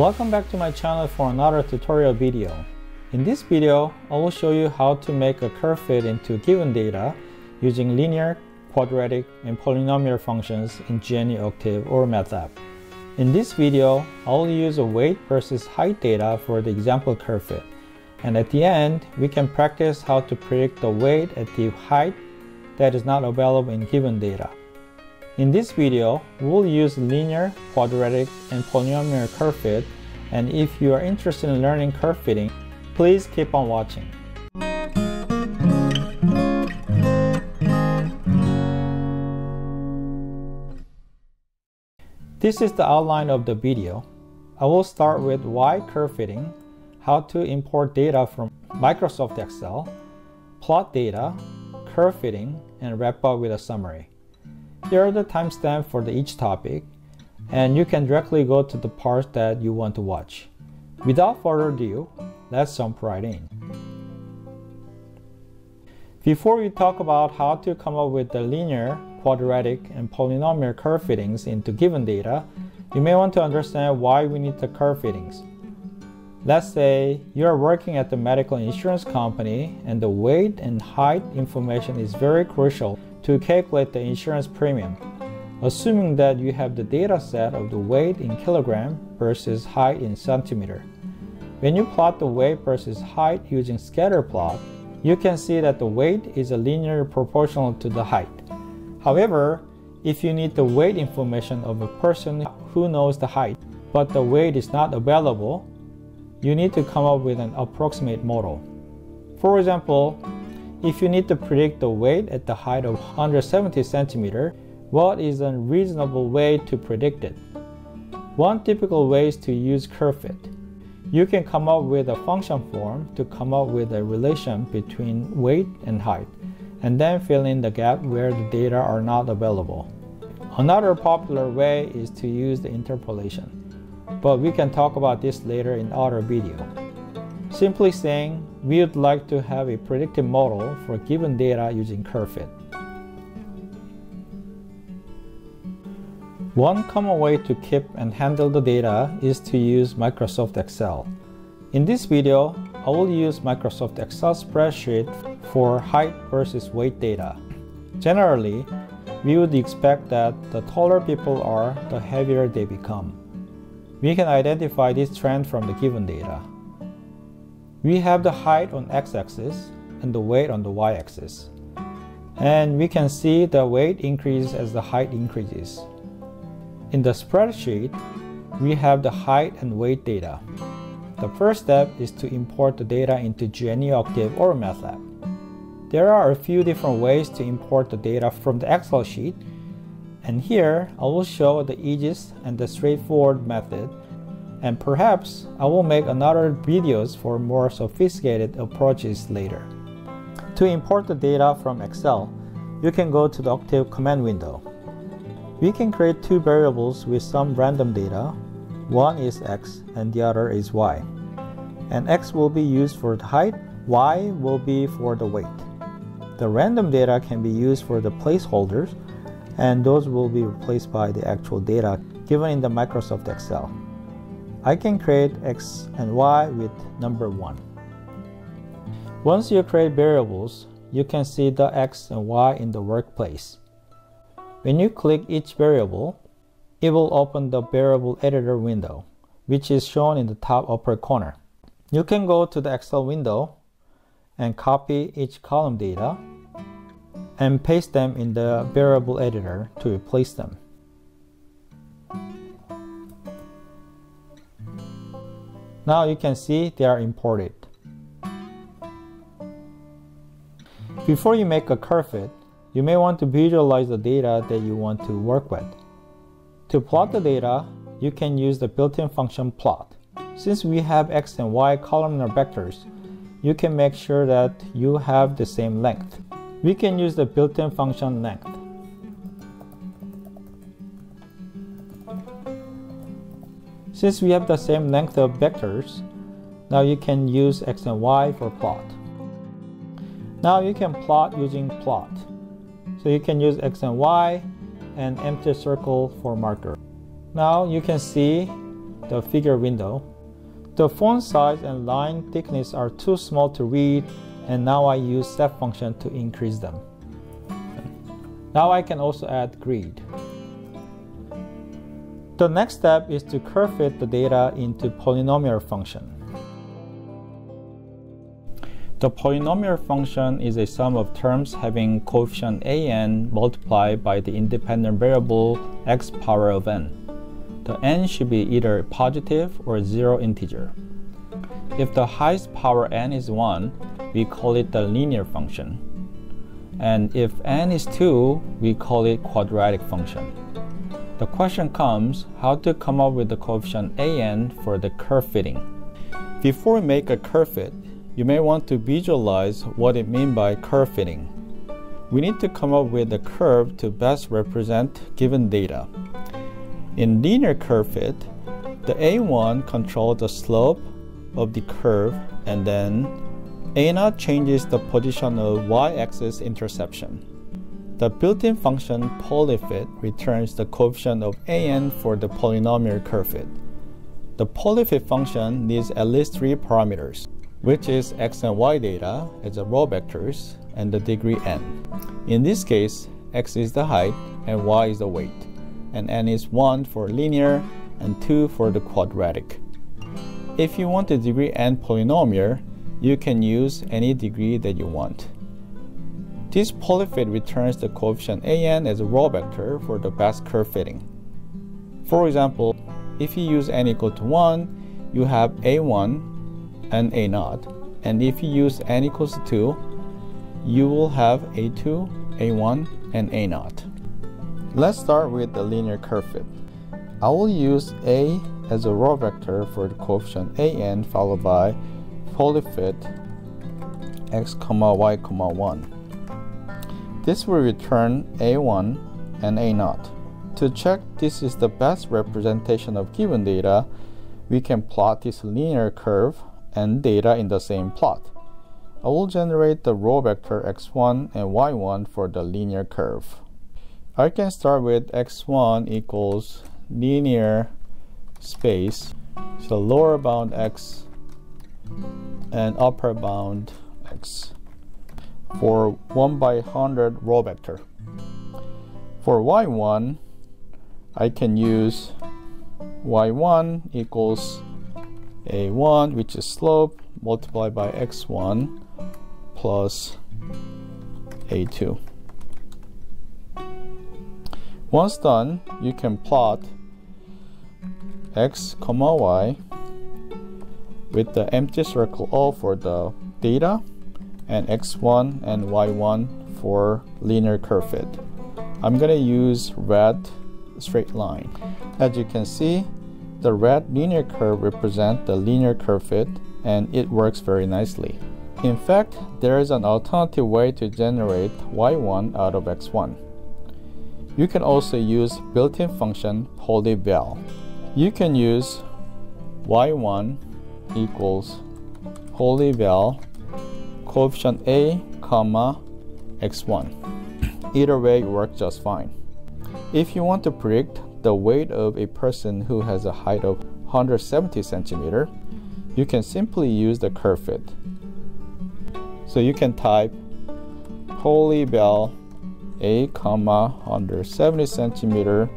Welcome back to my channel for another tutorial video. In this video, I will show you how to make a curve fit into given data using linear, quadratic, and polynomial functions in GNU-Octave or MATLAB. In this video, I will use a weight versus height data for the example curve fit. And at the end, we can practice how to predict the weight at the height that is not available in given data. In this video, we'll use linear, quadratic, and polynomial curve fit, and if you are interested in learning curve fitting, please keep on watching. This is the outline of the video. I will start with why curve fitting, how to import data from Microsoft Excel, plot data, curve fitting, and wrap up with a summary. Here are the timestamps for the each topic, and you can directly go to the part that you want to watch. Without further ado, let's jump right in. Before we talk about how to come up with the linear, quadratic, and polynomial curve fittings into given data, you may want to understand why we need the curve fittings. Let's say you are working at the medical insurance company and the weight and height information is very crucial to calculate the insurance premium, assuming that you have the data set of the weight in kilogram versus height in centimeter. When you plot the weight versus height using scatter plot, you can see that the weight is a linear proportional to the height. However, if you need the weight information of a person who knows the height, but the weight is not available, you need to come up with an approximate model. For example, if you need to predict the weight at the height of 170 centimeter, what is a reasonable way to predict it? One typical way is to use curve fit. You can come up with a function form to come up with a relation between weight and height, and then fill in the gap where the data are not available. Another popular way is to use the interpolation, but we can talk about this later in other video. Simply saying, we would like to have a predictive model for given data using curve fit. One common way to keep and handle the data is to use Microsoft Excel. In this video, I will use Microsoft Excel spreadsheet for height versus weight data. Generally, we would expect that the taller people are, the heavier they become. We can identify this trend from the given data. We have the height on x-axis and the weight on the y-axis. And we can see the weight increases as the height increases. In the spreadsheet, we have the height and weight data. The first step is to import the data into GNU-Octave or MATLAB. There are a few different ways to import the data from the Excel sheet, and here I will show the easiest and the straightforward method and perhaps I will make another videos for more sophisticated approaches later. To import the data from Excel, you can go to the Octave command window. We can create two variables with some random data. One is x and the other is y. And x will be used for the height, y will be for the weight. The random data can be used for the placeholders and those will be replaced by the actual data given in the Microsoft Excel. I can create x and y with number 1. Once you create variables, you can see the x and y in the workspace. When you click each variable, it will open the variable editor window, which is shown in the top upper corner. You can go to the Excel window and copy each column data and paste them in the variable editor to replace them. Now you can see they are imported. Before you make a curve fit, you may want to visualize the data that you want to work with. To plot the data, you can use the built-in function plot. Since we have x and y columnar vectors, you can make sure that you have the same length. We can use the built-in function length. Since we have the same length of vectors, now you can use x and y for plot. Now you can plot using plot. So you can use x and y and empty circle for marker. Now you can see the figure window. The font size and line thickness are too small to read and now I use step function to increase them. Now I can also add grid. The next step is to curve fit the data into polynomial function. The polynomial function is a sum of terms having coefficient an multiplied by the independent variable x power of n. The n should be either positive or zero integer. If the highest power n is 1, we call it the linear function. And if n is 2, we call it quadratic function. The question comes how to come up with the coefficient an for the curve fitting. Before we make a curve fit, you may want to visualize what it means by curve fitting. We need to come up with a curve to best represent given data. In linear curve fit, the A1 controls the slope of the curve and then A0 changes the position of y-axis intersection. The built-in function polyfit returns the coefficient of an for the polynomial curve fit. The polyfit function needs at least three parameters, which is x and y data as the row vectors and the degree n. In this case, x is the height and y is the weight, and n is 1 for linear and 2 for the quadratic. If you want the degree n polynomial, you can use any degree that you want. This polyfit returns the coefficient an as a row vector for the best curve fitting. For example, if you use n equal to 1, you have a1 and a0, and if you use n equals to 2, you will have a2, a1, and a0. Let's start with the linear curve fit. I will use a as a row vector for the coefficient an followed by polyfit x comma y comma 1. This will return A1 and A0. To check this is the best representation of given data, we can plot this linear curve and data in the same plot. I will generate the row vector x1 and y1 for the linear curve. I can start with x1 equals linear space, so lower bound x and upper bound x for 1 by 100 row vector. For y1, I can use y1 equals a1, which is slope, multiplied by x1 plus a2. Once done, you can plot x comma y with the empty circle O for the data and x1 and y1 for linear curve fit. I'm going to use red straight line. As you can see, the red linear curve represents the linear curve fit and it works very nicely. In fact, there is an alternative way to generate y1 out of x1. You can also use built-in function polyval. You can use y1 equals polyval coefficient a comma x1. Either way works just fine. If you want to predict the weight of a person who has a height of 170 centimeter, you can simply use the curve fit. So you can type polyval a comma 170 centimeter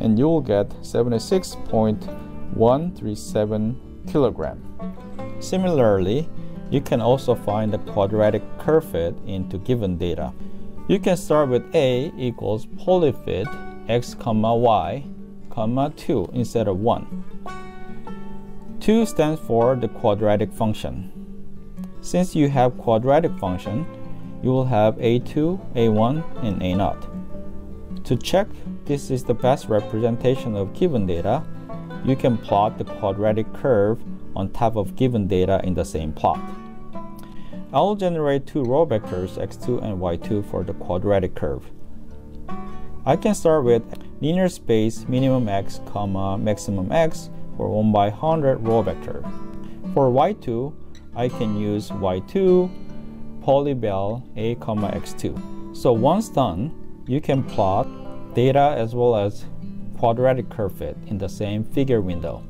and you will get 76.137 kilogram. Similarly, you can also find the quadratic curve fit into given data. You can start with A equals polyfit x comma y comma 2 instead of 1. 2 stands for the quadratic function. Since you have quadratic function, you will have a2, a1, and a0. To check this is the best representation of given data, you can plot the quadratic curve on top of given data in the same plot. I will generate two row vectors x2 and y2 for the quadratic curve. I can start with linear space minimum x, comma maximum x for 1 by 100 row vector. For y2, I can use y2 polyval a, comma x2. So once done, you can plot data as well as quadratic curve fit in the same figure window.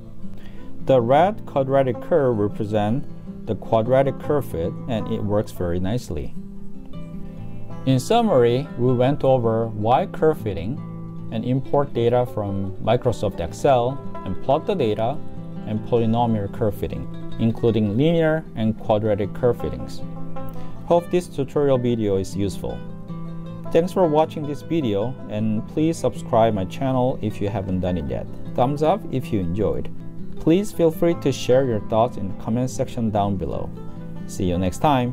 The red quadratic curve represents the quadratic curve fit and it works very nicely. In summary, we went over why curve fitting and import data from Microsoft Excel and plot the data and polynomial curve fitting, including linear and quadratic curve fittings. Hope this tutorial video is useful. Thanks for watching this video and please subscribe my channel if you haven't done it yet. Thumbs up if you enjoyed. Please feel free to share your thoughts in the comment section down below. See you next time.